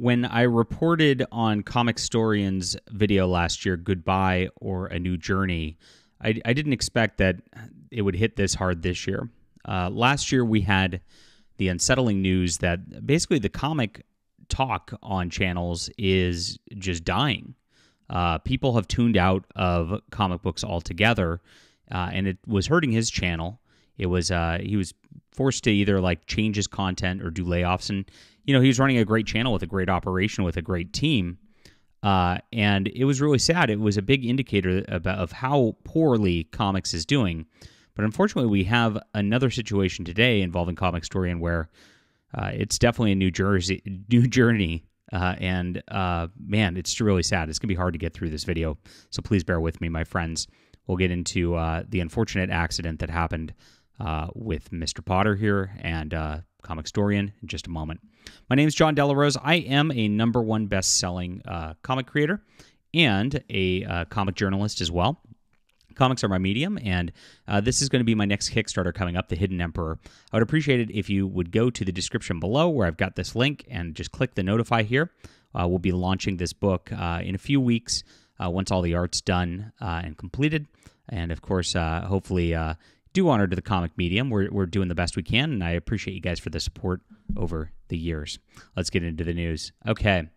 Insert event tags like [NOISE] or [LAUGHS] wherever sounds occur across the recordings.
when I reported on Comicstorian's video last year, Goodbye or A New Journey, I, I didn't expect that it would hit this hard this year. Uh, last year, we had the unsettling news that basically the comic talk on channels is just dying. Uh, people have tuned out of comic books altogether, uh, and it was hurting his channel. It was uh, he was forced to either like change his content or do layoffs, and you know he was running a great channel with a great operation with a great team. Uh, and it was really sad. It was a big indicator about, of how poorly comics is doing. But unfortunately, we have another situation today involving Comicstorian where uh, it's definitely a New Jersey [LAUGHS] new journey. Uh, and uh, man, it's really sad. It's gonna be hard to get through this video, so please bear with me, my friends. We'll get into uh, the unfortunate accident that happened uh, with Mr. Potter here and uh, Comicstorian in just a moment. My name is Jon Del Arroz. I am a number one best selling uh, comic creator and a uh, comic journalist as well. Comics are my medium, and uh, this is going to be my next Kickstarter coming up, The Hidden Emperor. I would appreciate it if you would go to the description below where I've got this link and just click the notify here. Uh, we'll be launching this book in a few weeks once all the art's done and completed. And of course, hopefully, do honor to the comic medium. We're, we're doing the best we can, and I appreciate you guys for the support over the years. Let's get into the news. Okay.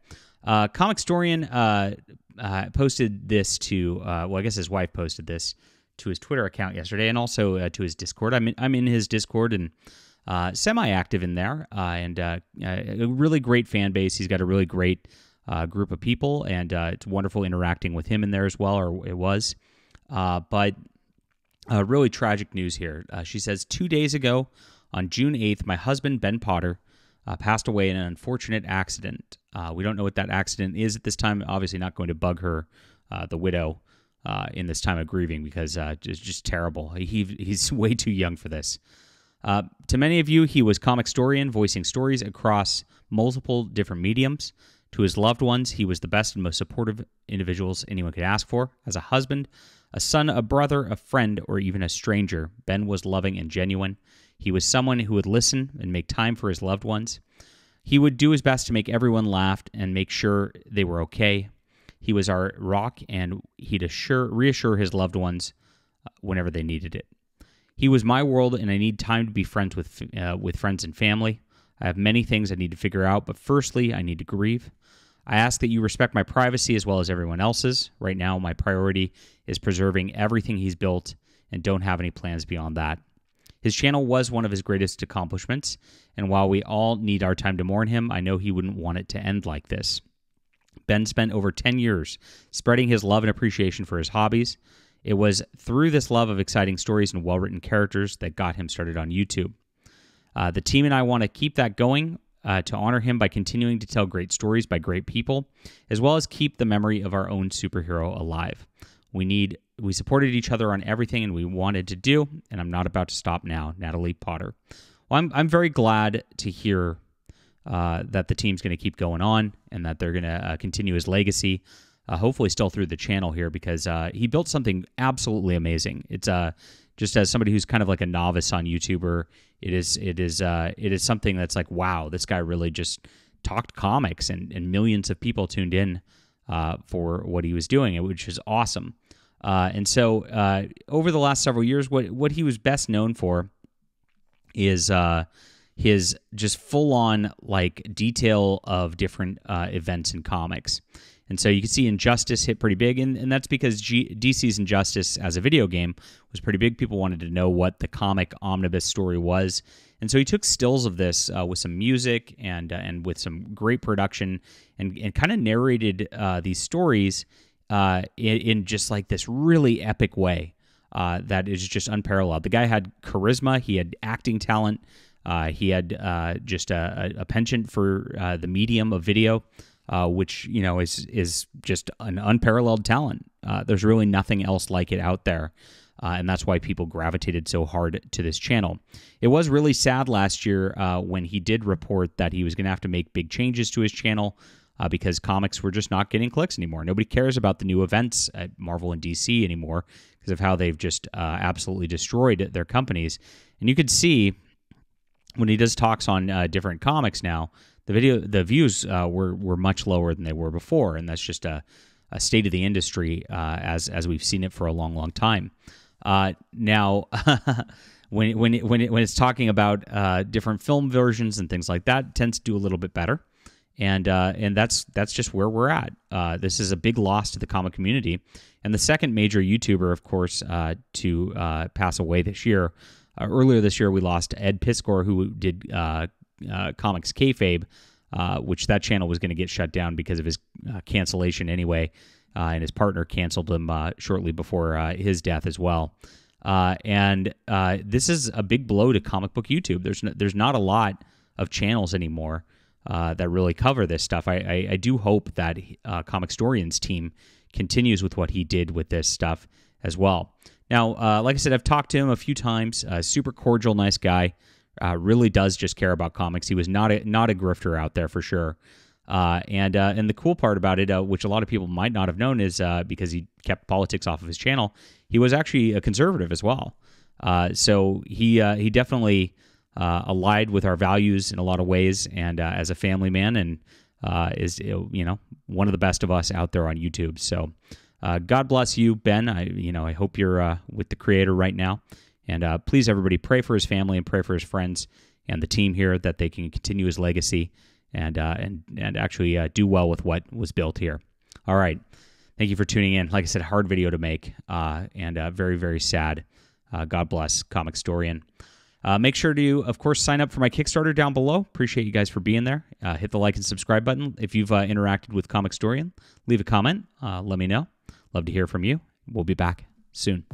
Uh, Comicstorian uh, uh, posted this to, uh, well, I guess his wife posted this to his Twitter account yesterday and also uh, to his Discord. I'm in, I'm in his Discord and uh, semi active in there, and a really great fan base. He's got a really great group of people, and it's wonderful interacting with him in there as well, or it was. but uh, really tragic news here. Uh, she says, Two days ago, on June 8th, my husband, Ben Potter, uh, passed away in an unfortunate accident. Uh, we don't know what that accident is at this time. Obviously, not going to bug her, uh, the widow, uh, in this time of grieving because it's just terrible. He, he's [LAUGHS] way too young for this. to many of you, he was Comicstorian, voicing stories across multiple different mediums. To his loved ones, he was the best and most supportive individuals anyone could ask for. As a husband, a son, a brother, a friend, or even a stranger, Ben was loving and genuine. He was someone who would listen and make time for his loved ones. He would do his best to make everyone laugh and make sure they were okay. He was our rock, and he'd assure, reassure his loved ones uh, whenever they needed it. He was my world, and I need time to be friends with uh, with friends and family. I have many things I need to figure out, but firstly, I need to grieve. I ask that you respect my privacy as well as everyone else's. Right now, my priority is preserving everything he's built and don't have any plans beyond that. His channel was one of his greatest accomplishments, and while we all need our time to mourn him, I know he wouldn't want it to end like this. Ben spent over 10 years spreading his love and appreciation for his hobbies. It was through this love of exciting stories and well written characters that got him started on YouTube. Uh, the team and I want to keep that going uh, to honor him by continuing to tell great stories by great people, as well as keep the memory of our own superhero alive. We need we supported each other on everything and we wanted to do, and I'm not about to stop now. Natalie Potter. Well, I'm I'm very glad to hear uh, that the team's going to keep going on and that they're going to uh, continue his legacy. Uh, hopefully, still through the channel here because uh, he built something absolutely amazing. It's uh, just as somebody who's kind of like a novice on YouTuber, it is it is uh, it is something that's like wow, this guy really just talked comics and, and millions of people tuned in uh, for what he was doing, which is awesome. Uh, and so uh, over the last several years, what what he was best known for is uh, his just full on like detail of different uh, events in comics. And so you can see Injustice hit pretty big, and, and that's because G- DC's Injustice as a video game was pretty big. People wanted to know what the comic omnibus story was, and so he took stills of this uh, with some music and uh, and with some great production, and and kind of narrated uh, these stories uh, in, in, just like this really epic way uh, that is just unparalleled. The guy had charisma, he had acting talent, uh, he had just a, a penchant for the medium of video uh, which you know is is just an unparalleled talent. Uh, there's really nothing else like it out there. Uh, and that's why people gravitated so hard to this channel. It was really sad last year uh, when he did report that he was going to have to make big changes to his channel uh, because comics were just not getting clicks anymore. Nobody cares about the new events at Marvel and DC anymore because of how they've just uh, absolutely destroyed their companies. And you could see when he does talks on uh, different comics now the video the views uh, were were much lower than they were before, and that's just a, a state of the industry uh, as as we've seen it for a long, long time. Uh, now, [LAUGHS] when when it, when it, when it's talking about uh, different film versions and things like that, tends to do a little bit better, and uh, and that's that's just where we're at. Uh, this is a big loss to the comic community, and the second major YouTuber, of course, to pass away this year. earlier this year, we lost Ed Piskor, who did uh, Comics Kayfabe, uh, which that channel was going to get shut down because of his uh, cancellation anyway, uh, and his partner canceled him uh, shortly before uh, his death as well. and this is a big blow to comic book YouTube. There's no, there's not a lot of channels anymore that really cover this stuff. I, I, I do hope that Comic Comicstorian's team continues with what he did with this stuff as well. Now, like I said, I've talked to him a few times. super cordial, nice guy uh, really does just care about comics. He was not a not a grifter out there for sure. Uh, and uh, and the cool part about it, uh, which a lot of people might not have known, is uh, because he kept politics off of his channel. He was actually a conservative as well. Uh, so he he definitely allied with our values in a lot of ways, and as a family man, and is you know one of the best of us out there on YouTube. So. God bless you, Ben. I, you know, I hope you're with the Creator right now, and uh, please, everybody, pray for his family and pray for his friends and the team here that they can continue his legacy and uh, and and actually uh, do well with what was built here. All right, thank you for tuning in. Like I said, hard video to make uh, and uh, very very sad. Uh, God bless comic Comicstorian. make sure to, of course, sign up for my Kickstarter down below. Appreciate you guys for being there. hit the like and subscribe button. If you've interacted with Comic Comicstorian, leave a comment. let me know. Love to hear from you. We'll be back soon.